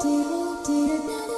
do do do do